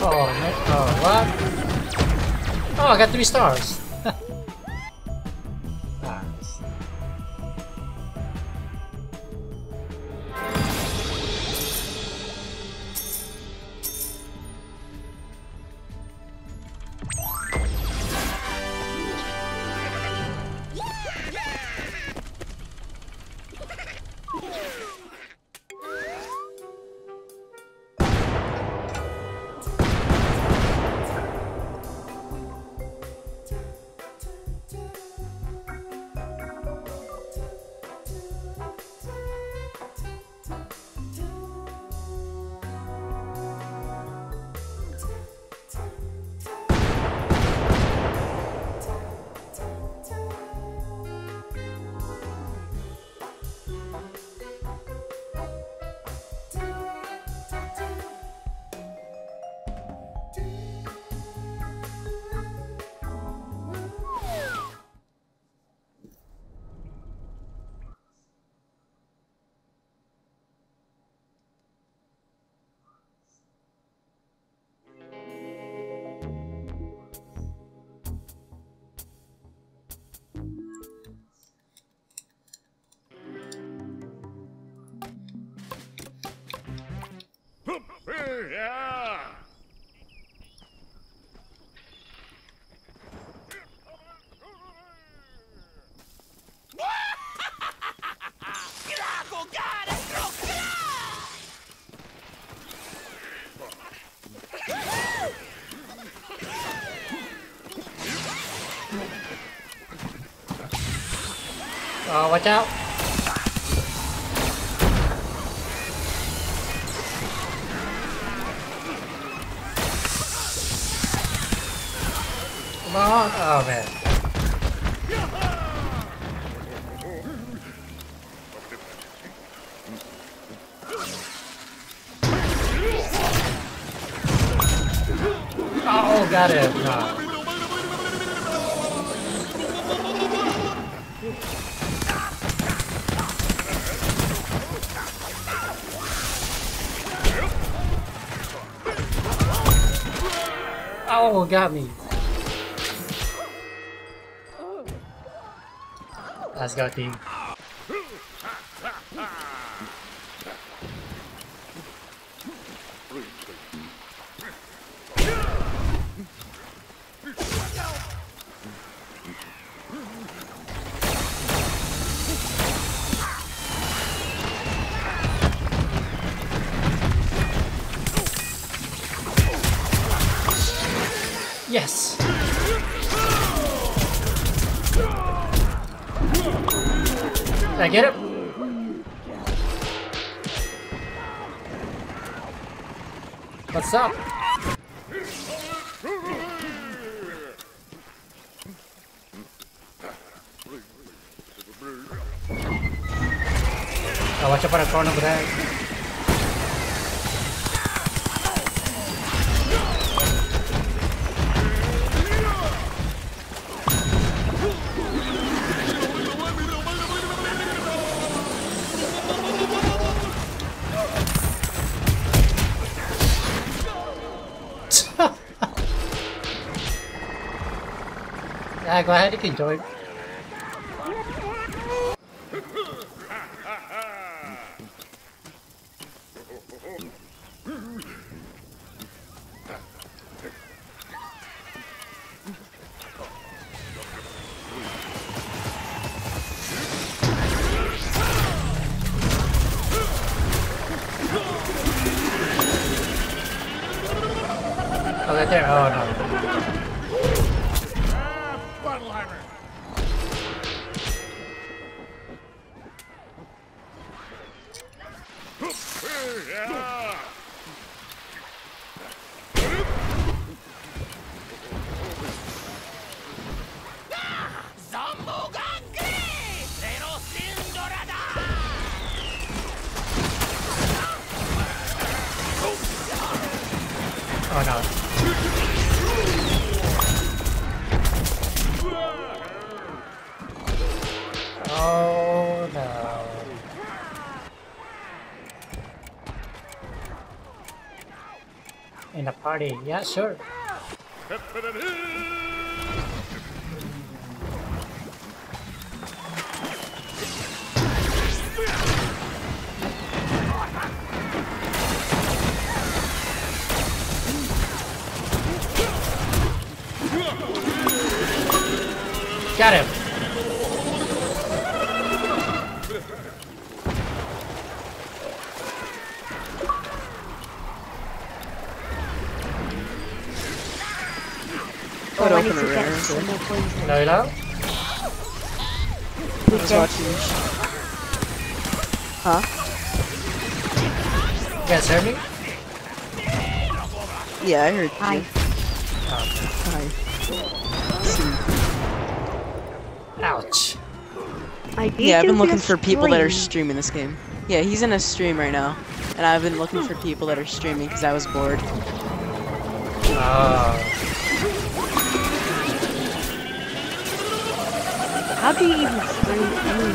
Oh, oh, what? Oh, I got three stars. Oh, watch out! Come on! Oh man. Oh, got it! No. Oh, got me. Go, team. Did I get it? What's up? Oh, watch out for the corner over there. Yeah, go ahead, you can join. Oh, right there. Oh, no. Party, yeah, sure. Got him. More poison. Hello, hello. I was watching. Huh? You guys heard me? Yeah, I heard Hi. you. Oh, Hi. ouch. I Yeah, I've been looking for people that are streaming this game. Yeah, he's in a stream right now. And I've been looking for people that are streaming because I was bored. Oh, How do you even stream anyway?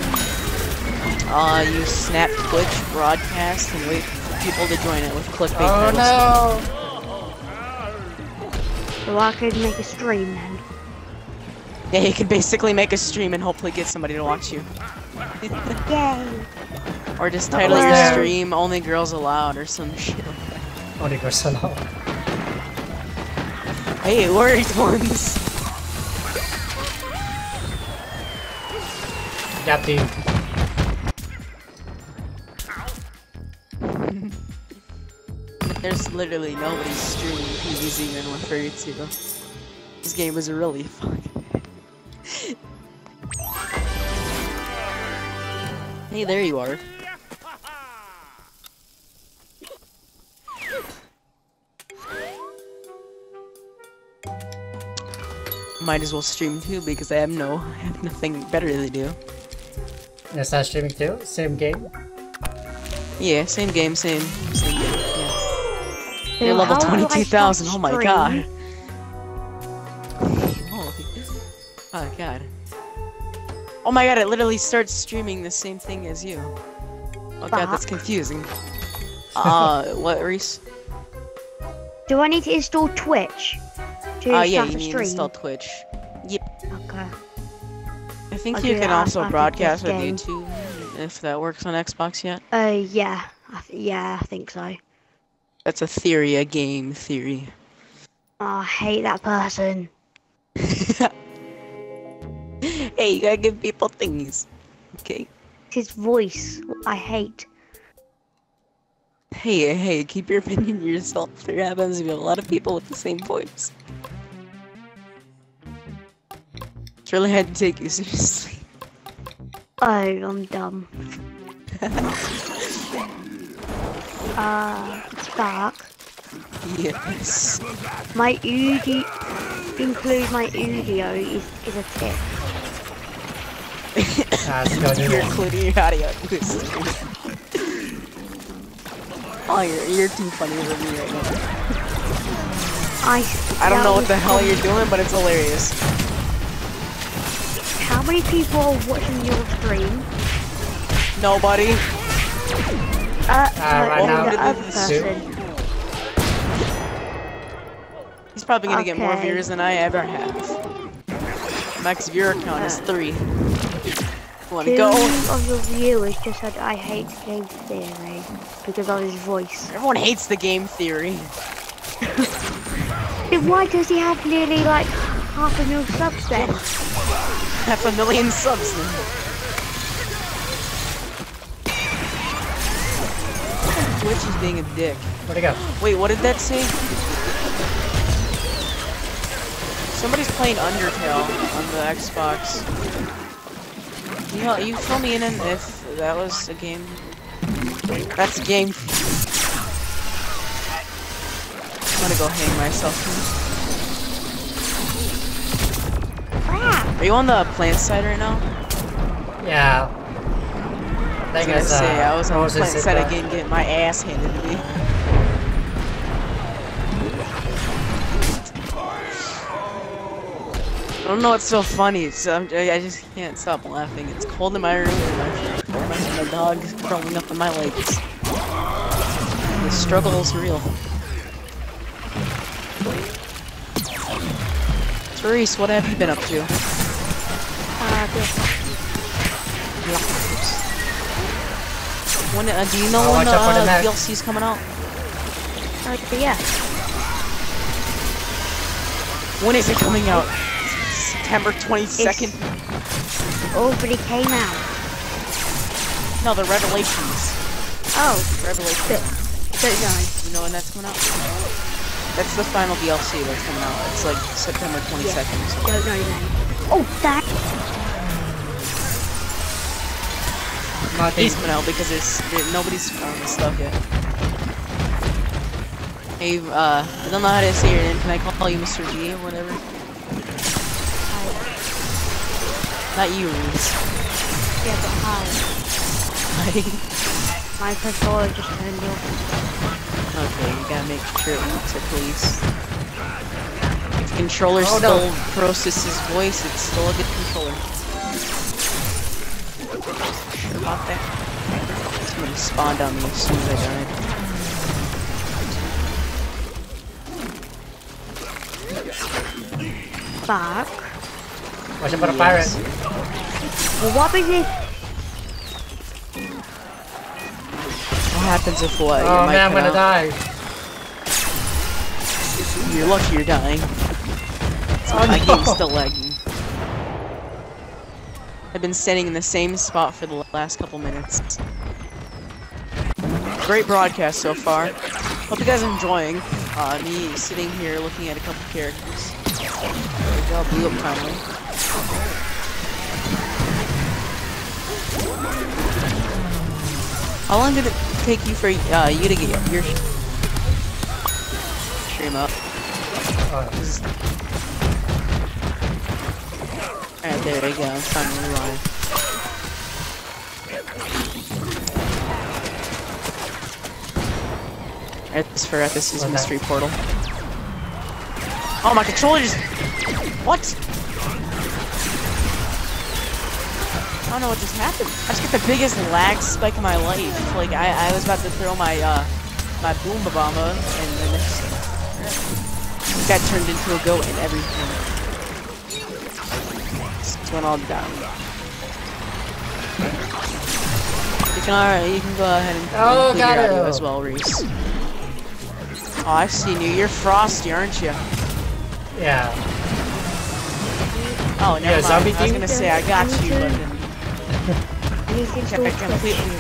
Uh, you snap Twitch, broadcast, and wait for people to join it with clickbait oh titles. no. So I could make a stream then. Yeah, you can basically make a stream and hopefully get somebody to watch you. Yay! Or just title your there. stream "Only Girls Allowed" or some shit like that. Only Girls Allowed. long. Hey, it worked once. The. There's literally nobody streaming PvZ in 132. This game was really fun. hey, there you are. Might as well stream too because I have no, I have nothing better to do. Is that streaming too? Same game? Yeah, same game, same, same game. Yeah. So You're level how do I 22,000. Oh my god. Oh god. Oh my god, it literally starts streaming the same thing as you. Oh god, that's confusing. Uh, what, Reese? Do I need to install Twitch to Uh, yeah, you need to install Twitch. Yep. Okay. I think I'll you can also broadcast with. YouTube if that works on Xbox yet. Uh, yeah. I th- yeah, I think so. That's a theory, a game theory. Oh, I hate that person. hey, you gotta give people things. Okay. His voice, I hate. Hey, hey, keep your opinion to yourself. There happens to be a lot of people with the same voice. Really hard to take you seriously. Oh, I'm dumb. uh, Spark. Yes. My Udi include my Udio is, is a tip. You're including your audio. oh, you're, you're too funny for me right now. I I don't know what the hell you're doing, but it's hilarious. How many people are watching your stream? Nobody. Uh, Uh, right no, now, the other person. He's probably gonna get more viewers than I ever have. Max viewer count is three. Wanna Two go? of your viewers just said I hate game theory because of his voice. Everyone hates the game theory. Then why does he have nearly like half a million subs then? Half a million subs then. Twitch is being a dick. Where'd it go? Wait, what did that say? Somebody's playing Undertale on the Xbox. You know, you fill me in if that was a game. That's a game. I'm gonna go hang myself. Are you on the plant side right now? Yeah. I was gonna uh, say, I was on the plant side that- again getting my ass handed to me. I don't know what's so funny. It's, um, I I just can't stop laughing. It's cold in my room and my, my, my dog is crawling up on my legs. The struggle is real. Therese, what have you been up to? Uh, this- When, uh, do you know Oh, when watch out for the uh, net. DLC's coming out? uh, but yeah. When is it coming out? September 22nd? Already came out. No, the Revelations. Oh, Revelations. but, don't know. You know when that's coming out? That's the final DLC that's coming out. It's like September 22nd. so- Don't know then. Oh, that. It's coming out because it's there, nobody's found the stuff yet. Hey, uh, I don't know how to say your name. Can I call you Mr. G or whatever? Not you, Reese. Yeah, but hi. Hi. My controller just turned off. okay, you gotta make sure it works at least. If the controller Oh, still no. processes voice, it's still a good controller. Sure about that? Somebody spawned on me as soon as I died. Fuck. watch out for the pirate. Well, what is this? What happens if what? Oh man, I'm gonna out? die. You're lucky you're dying. Oh My no. game's still lagging. I've been standing in the same spot for the last couple minutes. Great broadcast so far. Hope you guys are enjoying uh, me sitting here looking at a couple characters. There we go, blew up finally. How long did it take you for uh, you to get your stream up? Alright, there we go. I'm finally alive. Alright, this for this is Okay. mystery portal. Oh, my controller just. What? I don't know what just happened. I just got the biggest lag spike of my life. Like I, I was about to throw my uh my boom bomba and then it just got turned into a goat and everything. It's went all down. You can alright, you can go ahead and Oh, got your audio as well, Reese. Oh, I've seen you. You're frosty, aren't you? yeah. Oh, never Yeah, mind. zombie I was gonna say I got you, but then to I completely-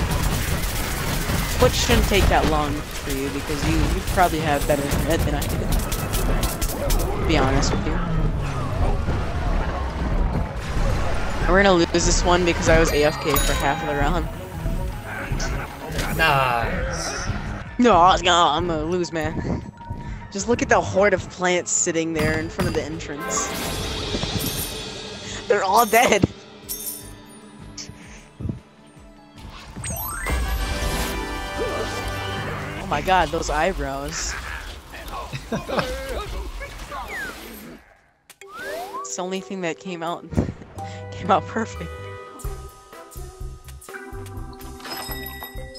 Twitch shouldn't take that long for you because you you probably have better internet than I do. To be honest with you. We're gonna lose this one because I was AFK for half of the round. Nice. No, gonna, oh, I'm gonna lose, man. Just look at the horde of plants sitting there in front of the entrance. They're all dead. Oh my god, those eyebrows. it's the only thing that came out came out perfect.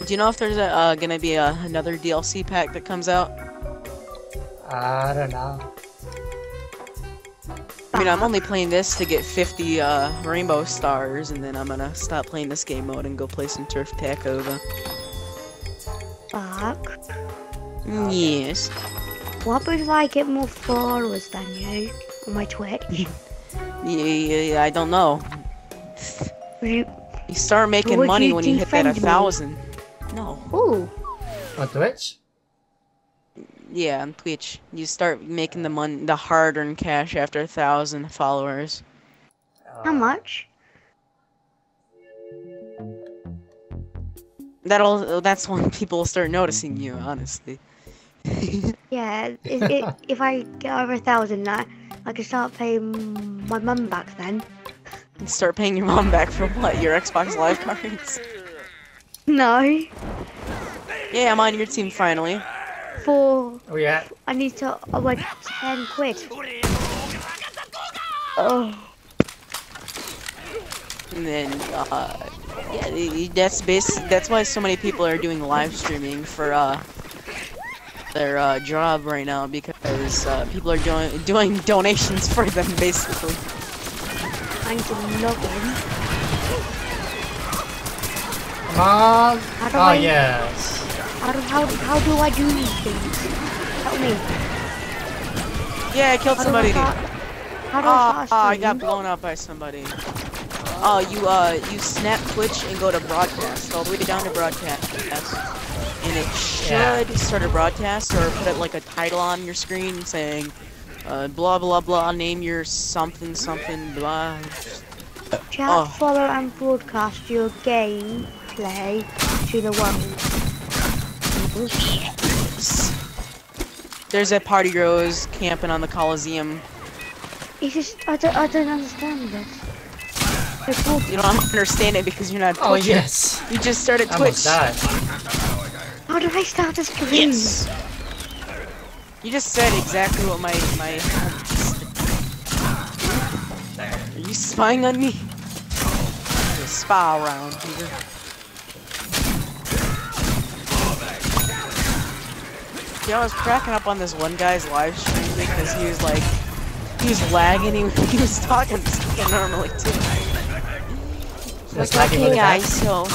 Do you know if there's a, uh, gonna be a, another DLC pack that comes out? I don't know. I mean, I'm only playing this to get 50 uh, rainbow stars, and then I'm gonna stop playing this game mode and go play some Turf Takeover. Fuck. Mm, Yes. What would I get more followers than you on my Twitch? Yeah, yeah, yeah, I don't know. You, You start making would money you when you hit that a thousand. No. ooh, On Twitch? Yeah, on Twitch. You start making the money, the hard-earned cash after a thousand followers. how much? That'll that's when people start noticing you, honestly. Yeah, it, it, if I get over a thousand, I, I can start paying my mum back then. Start paying your mom back for what? Your Xbox Live cards? No, Yeah, I'm on your team finally. for Oh yeah. I need to oh, like ten quid. Oh, And then, uh, yeah, y- y- that's bas- That's why so many people are doing live streaming for uh their uh, job right now because uh, people are doing doing donations for them basically. I need to log in. Come on. How do Oh I- yes. How do how, how do I do these things? Help me. Yeah, I killed How do I somebody. start? How do Oh, I ah, start a ah, I got blown up by somebody. Oh, you uh, you snap Twitch and go to broadcast, all the way down to broadcast, and it should Yeah. start a broadcast or put it like a title on your screen saying, uh, blah blah blah, name your something something blah. Chat, Oh. follow, and broadcast your gameplay to the world. There's a party rose camping on the Coliseum. It's just I don't I don't understand this. It's. You don't understand it because you're not Oh Twitch. yes. You just started I Twitch. almost. How do I start a stream? Yes. You just said exactly what my my. Are you spying on me? You spy around, Peter. Yeah, I was cracking up on this one guy's live stream because he was like, he was lagging. He, he was talking fucking normally too. Just Like, lagging okay, really guys, fast. so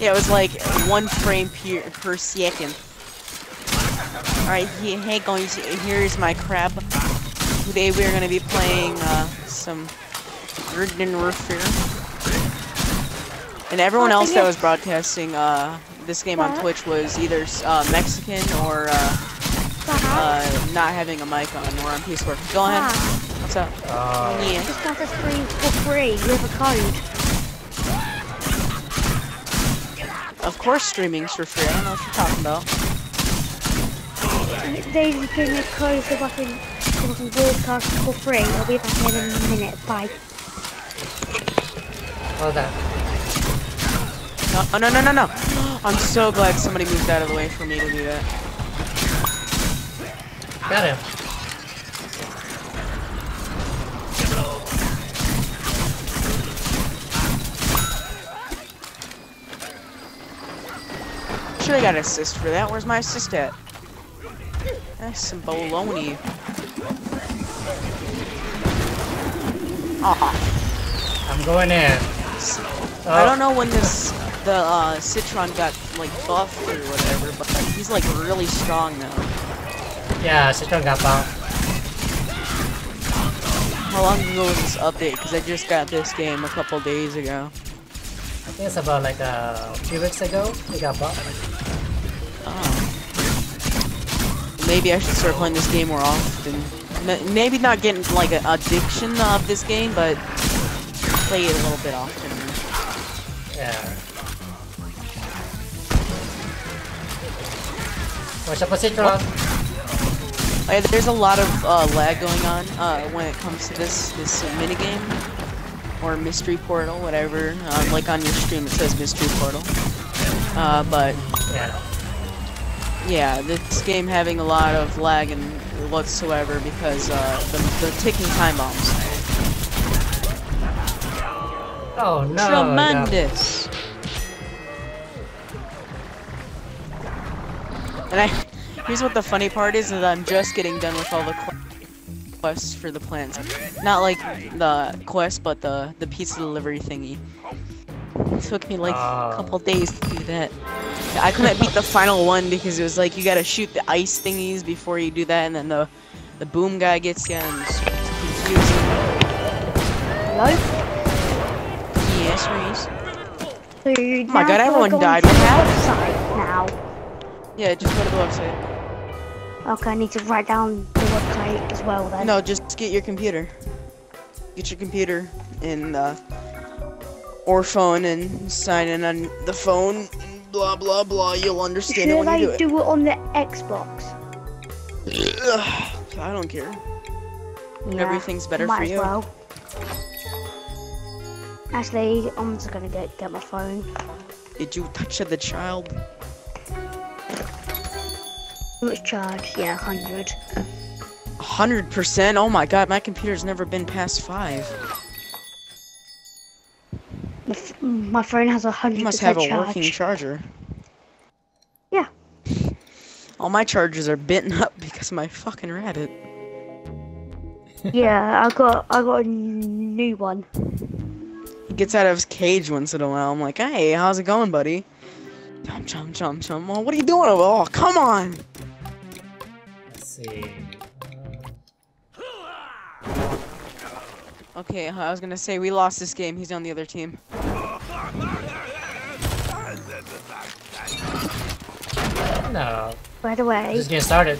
yeah, it was like one frame per per second. All right, he, hey guys, here's my crab. Today we're gonna be playing uh, some Garden Warfare, and everyone Oh, else that was broadcasting uh, this game on Twitch was either uh, Mexican or uh, uh, not having a mic on or on PS4. Go ahead. Ah, What's up? Oh. Yeah. just got this free for free You have a code. Of course, streaming's for free. I don't know what you're talking about. They just gave me a code so I can, so I can broadcast for free. I'll be back in a minute. Bye. Well done. No, oh, no, no, no, no. I'm so glad somebody moved out of the way for me to do that. Got him. Should have got an assist for that. Where's my assist at? That's some baloney. Aw. I'm going in. I Oh, don't know when this the uh, Citron got like buffed or whatever, but he's like really strong now. Yeah, Citron got buffed. How long ago was this update? Because I just got this game a couple days ago. I think it's about like a few weeks ago. He got buffed. Oh. Maybe I should start playing this game more often. Maybe not getting like an addiction of this game, but play it a little bit often. Yeah. Watch out for Citron. Uh, there's a lot of uh, lag going on uh, when it comes to this this uh, mini game or mystery portal, whatever. Uh, like on your stream, it says mystery portal. Uh, but Yeah. Yeah, this game having a lot of lag and whatsoever because uh, the, the ticking time bombs. Oh no. Tremendous. And I, here's what the funny part is: is I'm just getting done with all the quests for the plants. Not like the quest, but the the pizza delivery thingy. It took me like Ah. a couple days to do that. I couldn't beat the final one because it was like you gotta shoot the ice thingies before you do that, and then the the boom guy gets you, and it's confusing. Hello. Yes, Reese. So Oh my now God, gotta everyone died. What happened? now. Yeah, just go to the website. Okay, I need to write down the website as well then. No, just get your computer. Get your computer and uh, or phone and sign in on the phone. blah blah blah. You'll understand it when I you do it. do it on the Xbox? Ugh, I don't care. Yeah, Everything's better might for as you. Well. Actually, I'm just gonna get get my phone. Did you touch the child? How much charge? Yeah, hundred. hundred percent. Oh my god, my computer's never been past five. My, f- my phone has a hundred You must have a charge. working charger. Yeah. All my chargers are bitten up because of my fucking rabbit. yeah, I got I got a new one. He gets out of his cage once in a while. I'm like, hey, how's it going, buddy? Jump, jump, jump, jump. Oh, what are you doing? Oh, oh, come on. Let's see. Okay, I was gonna say we lost this game. He's on the other team. No, By the way, just getting started.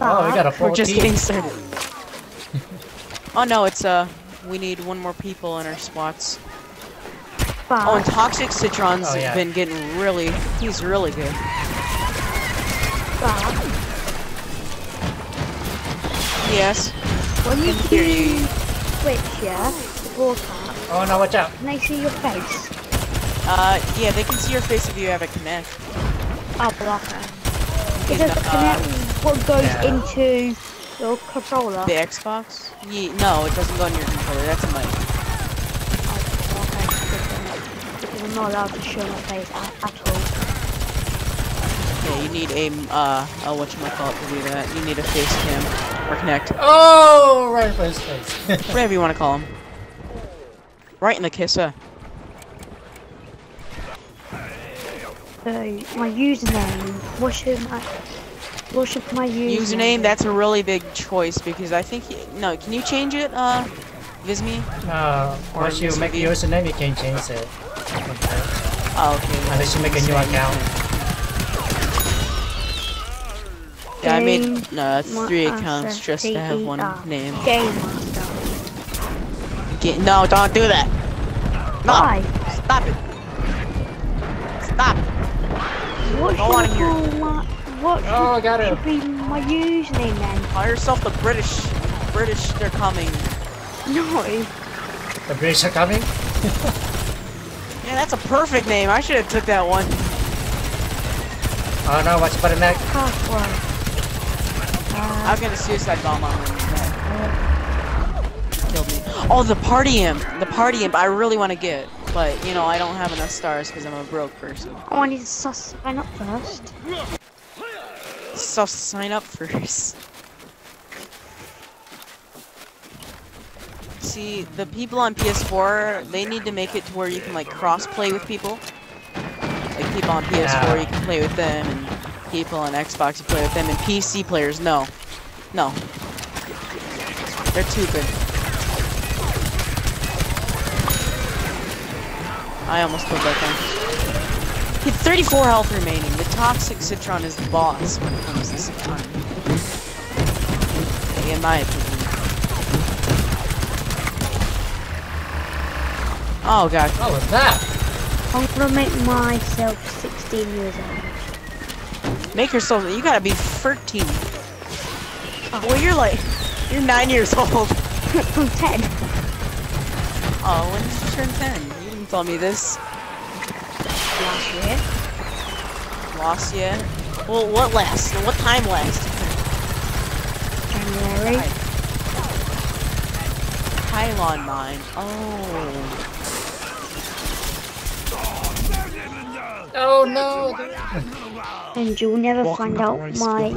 Oh, we got a full We're just team. getting started. oh no, it's uh, we need one more people in our spots. but, Oh, and Toxic Citron's Oh, yeah. been getting really, he's really good. but Yes. when you Can hear do you. Twitch, yeah, the broadcast, Oh no, watch out. can they see your face? Uh, yeah, they can see your face if you have a Kinect. Oh, blocker. Yeah, Is it the uh, Kinect what goes yeah. into your controller? The Xbox? Ye no, it doesn't go in your controller. That's a mic. Oh, okay, because I'm not allowed to show my face at, at all. Yeah, you need a uh, uh whatchamacallit to do that. You need a face cam or Kinect, Oh, right for his face. whatever you want to call them. Right in the kisser. So my username. What should I? What should my username? Username, that's a really big choice because I think, y no, can you change it, uh, Visme? no, once you make V. your username, you can change it. Okay. Oh, okay. Unless you make a new account. Yeah, I made Game uh, three accounts just to have one name. Game Get, no, don't do that. No, Why? stop it. Stop. What Don't wanna should I my? What should, Oh, I got it. be my username then? Call yourself the British. British, they're coming. No. The British are coming. Yeah, that's a perfect name. I should have took that one. Oh no, watch button neck. Password. I was gonna suicide bomb on him. Killed me. Oh, the party imp. The party imp. I really want to get, but you know I don't have enough stars because I'm a broke person. Oh, I need to sus- sign up first. So sign up first. See, the people on PS4, they need to make it to where you can like cross play with people. Like people on PS4, you can play with them, and people on Xbox, you play with them, and PC players, no, no, they're too good. I almost killed that guy. He had 34 health remaining. The toxic Citron is the boss when it comes to Citron. In my opinion. Oh god. What was that? I'm gonna make myself 16 years old. Make yourself you gotta be 13. Well you're like you're nine years old. I'm 10. Oh, when did you turn 10? You didn't tell me this. Last year. Lost yet? Well what last? What time last? January. Pylon mine. Oh. Oh no. And you'll never Welcome find out my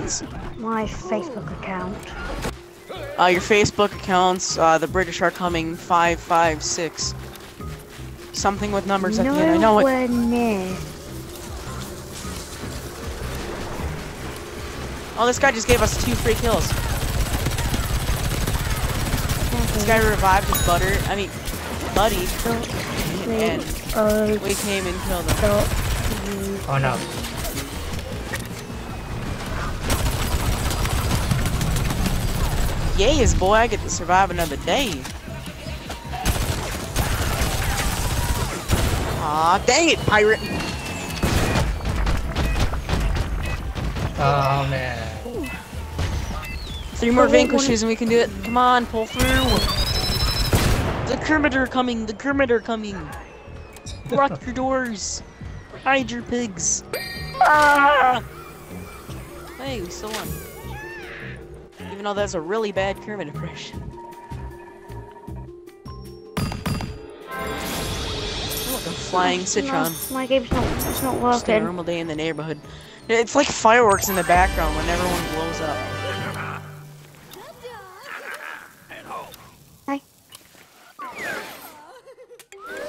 my Facebook account. Uh, your Facebook accounts, uh, the British are coming 556. Something with numbers at the end. I know it. Oh, this guy just gave us two free kills. This guy revived his butter. I mean, buddy. And we came and killed him. dot Oh no. Yes, boy, I get to survive another day. Aw, dang it, pirate. Oh man. Three more vanquishes and we can do it. Come on, pull through. The Kermit are coming. The Kermit are coming. Lock your doors. Hide your pigs. Ah! Hey, we still won. Even though that's a really bad Kermit impression. The flying citron. No, my game's not. It's not Just a normal day in the neighborhood. It's like fireworks in the background when everyone blows up. Hi.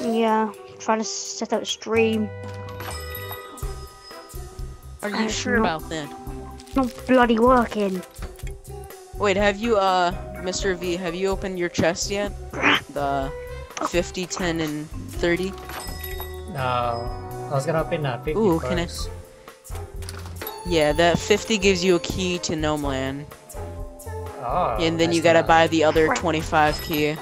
Yeah, trying to set up a stream. Are you I'm sure not- about that? Not bloody working. Wait, have you, uh, Mr. V, have you opened your chest yet? The 50, 10, and 30? No. I was gonna open that 50 Ooh, can I- Yeah, that 50 gives you a key to Gnome Land. Oh, and then you gotta not- buy the other 25 key.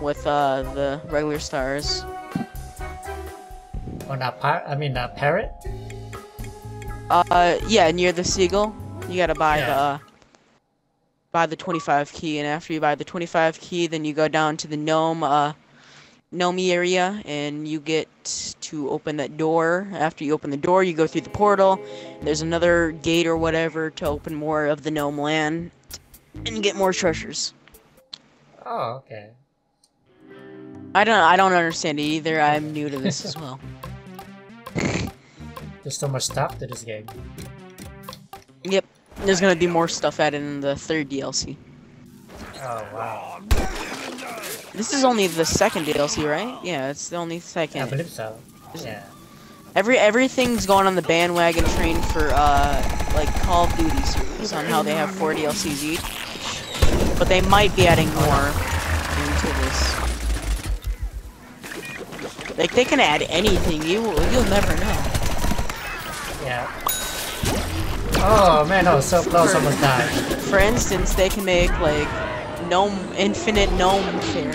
With, uh, the regular stars. On that par- I mean, that parrot? Uh, yeah, near the seagull. You gotta buy Yeah. the, uh, buy the 25 key, and after you buy the 25 key, then you go down to the gnome, uh, gnome area, and you get to open that door. After you open the door, you go through the portal. There's another gate or whatever to open more of the gnome land, and get more treasures. Oh, okay. I don't, I don't understand it either. I'm new to this as well. There's so much stuff to this game. Yep, there's gonna be more stuff added in the third DLC. Oh, wow. This is only the second DLC, right? Yeah, it's the only I second. believe so. Yeah. Every everything's going on the bandwagon train for uh like Call of Duty series on how they have four DLCs each, but they might be adding more into this. Like they can add anything. You you'll never know. Yeah. Oh man, that was so close, almost died. For instance, they can make like gnome infinite gnome fair.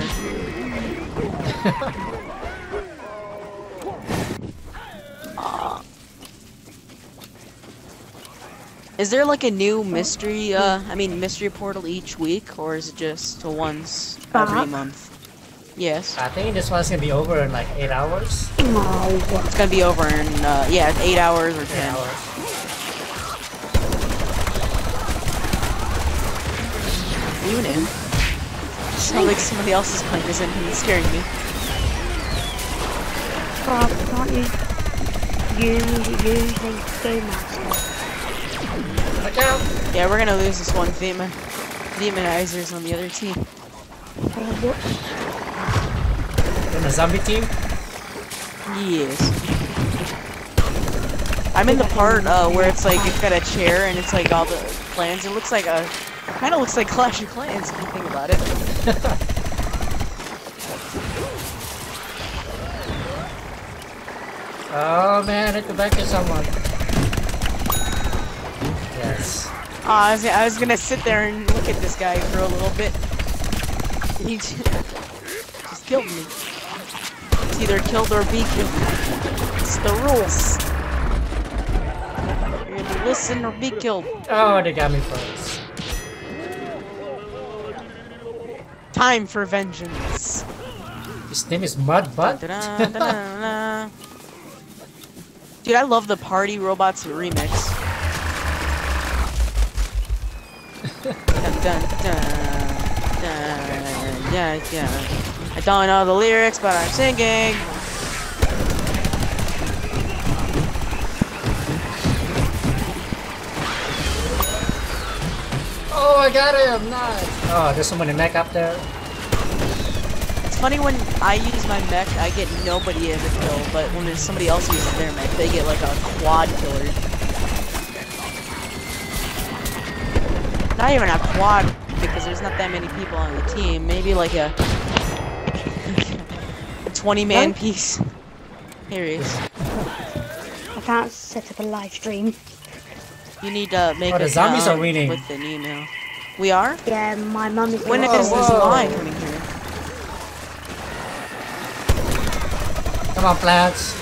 Is there like a new mystery, uh, I mean mystery portal each week, or is it just a once every month? Yes. I think this one's gonna be over in like 8 hours. No. It's gonna be over in, uh, yeah, 8 hours or 8 10. hours. Even in. Sounds like somebody else is playing this and he's scaring me. Bob, can't you use using Game Master? Watch out! Yeah, we're gonna lose this one. Demon, demonizers on the other team. What? In the zombie team? Yes. I'm in the part uh, where it's like it's got a chair and it's like all the clans. It looks like a, kind of looks like Clash of Clans if you think about it. Oh man, hit the back of someone. Yes. Uh, I was, I was gonna sit there and look at this guy for a little bit. He just killed me. It's either killed or be killed. It's the rules. You're either listen or be killed. Oh, they got me first. Time for vengeance. His name is Mud Butt. Dude, I love the Party Robots remix. dun, dun, dun, dun, yeah, yeah. I don't know the lyrics, but I'm singing. oh, I got him! Nice! Oh, there's someone in mech up there. It's funny when I use my mech, I get nobody as a kill, but when there's somebody else uses their mech, they get like a quad killer. Not even a quad, because there's not that many people on the team. Maybe like a, a 20 man Huh? piece. Here he is. I can't set up a live stream. You need to make Oh, the a zombies are account winning. with an email. We are? Yeah, my mum is. When gonna- is this whoa. line coming here? Come on, plants.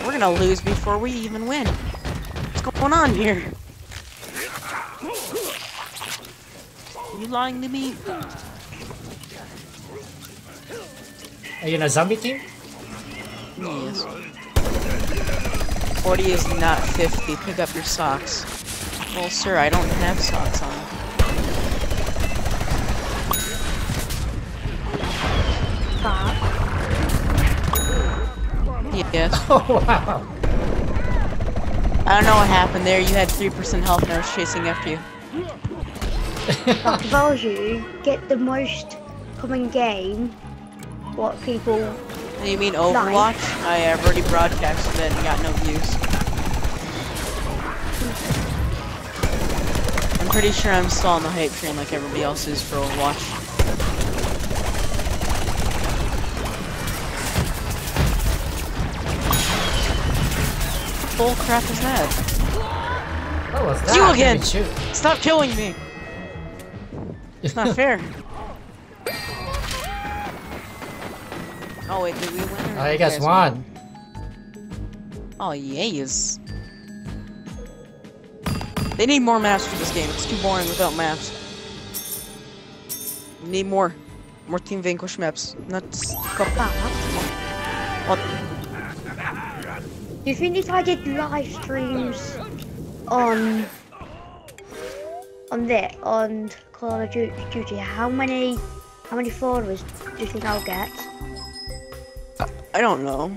We're gonna gonna lose before we even win. What's going on here? You lying to me? Are you in a zombie team? Yes. 40 is not 50. Pick up your socks. Well, sir, I don't have socks on. But Yes. Oh wow. I don't know what happened there. You had 3% health and I was chasing after you. but if I was you, get the most common game. What people You mean Overwatch? I have already broadcasted it and got no views. Pretty sure I'm still on the hype train like everybody else is for Overwatch. What bull crap is that? What was that? you again. Stop killing me! It's not fair. Oh wait, did we win? Or Oh, you guys win? won. Oh yes. They need more maps for this game. It's too boring without maps. We need more. More Team Vanquish maps. Not couple. Ah, what? do you think if I did live streams on on that on Call of Duty, how many how many followers do you think I'll get? I don't know.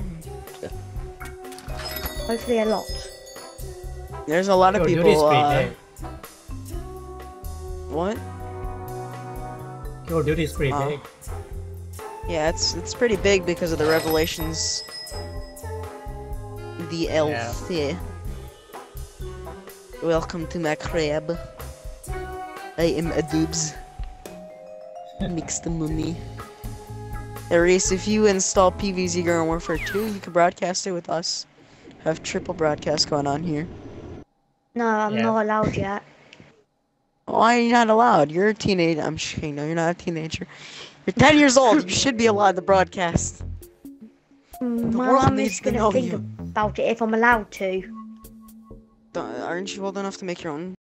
Hopefully a lot. There's a lot of Yo, people. Uh, what? Yo, Duty's pretty big. Yeah, it's it's pretty big because of the revelations. The elf. Yeah. Welcome to my crab. I am a dubs. Mix the mummy. Reese, if you install PVZ Garden Warfare 2, you can broadcast it with us. Have triple broadcast going on here. No, I'm Yeah. not allowed yet. Why are you not allowed? You're a teenager. I'm sure no, you're not a teenager. You're 10 years old. You should be allowed to broadcast. The My world needs is to gonna know think you. about it if I'm allowed to. Don't- Aren't you old enough to make your own